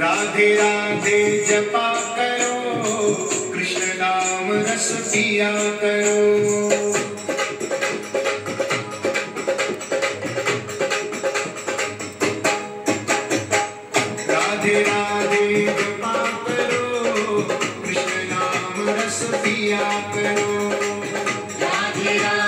राधे राधे जपा करो कृष्ण नाम रस पिया करो करो कृष्ण नाम रस पिया करो। राधे राधे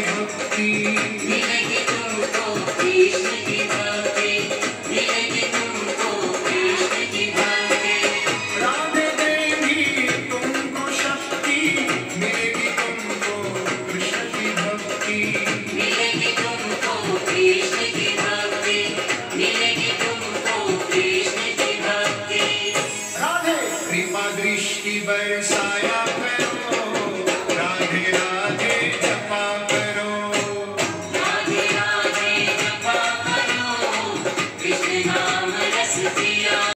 भक्ति।